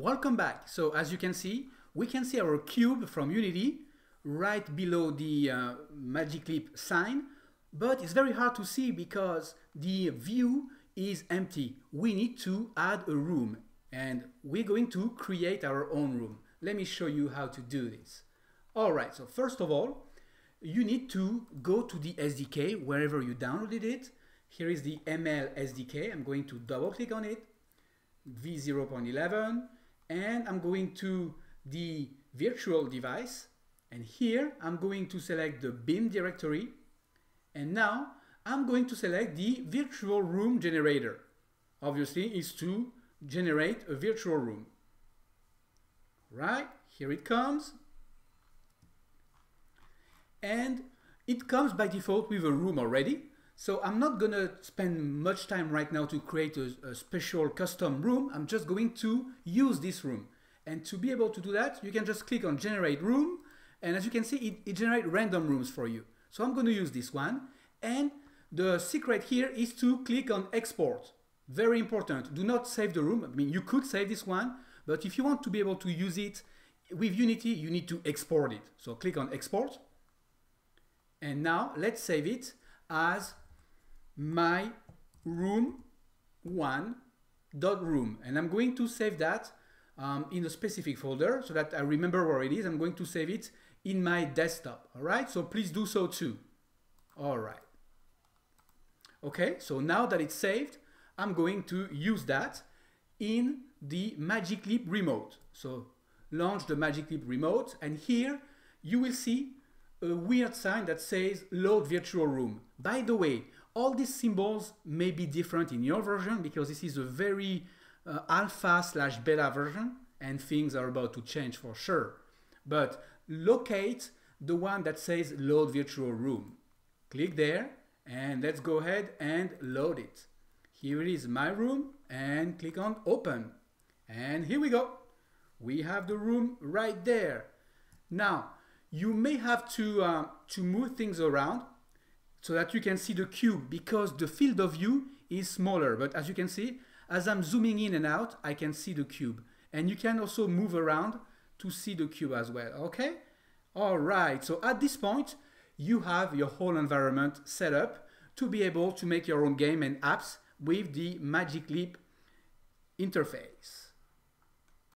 Welcome back. So as you can see, we can see our cube from Unity right below the uh, Magic Leap sign, but it's very hard to see because the view is empty. We need to add a room and we're going to create our own room. Let me show you how to do this. All right, so first of all, you need to go to the SDK wherever you downloaded it. Here is the ML SDK. I'm going to double click on it, v0.11, and I'm going to the virtual device and here I'm going to select the bin directory and now I'm going to select the virtual room generator. Obviously is to generate a virtual room. Right, here it comes. And it comes by default with a room already. So I'm not going to spend much time right now to create a, a, special custom room. I'm just going to use this room. And to be able to do that, you can just click on generate room. And as you can see, it, it generates random rooms for you. So I'm going to use this one. And the secret here is to click on export. Very important. Do not save the room. I mean, you could save this one, but if you want to be able to use it with Unity, you need to export it. So click on export. And now let's save it as my room one dot room. And I'm going to save that um, in a specific folder so that I remember where it is. I'm going to save it in my desktop. All right? So please do so too. All right. Okay? So now that it's saved I'm going to use that in the Magic Leap remote. So launch the Magic Leap remote and here you will see a weird sign that says load virtual room. By the way all these symbols may be different in your version because this is a very uh, alpha slash beta version and things are about to change for sure. But locate the one that says load virtual room. Click there and let's go ahead and load it. Here it is my room and click on open. And here we go. We have the room right there. Now, you may have to, uh, to move things around so that you can see the cube because the field of view is smaller. But as you can see, as I'm zooming in and out, I can see the cube. And you can also move around to see the cube as well, okay? All right, so at this point, you have your whole environment set up to be able to make your own game and apps with the Magic Leap interface.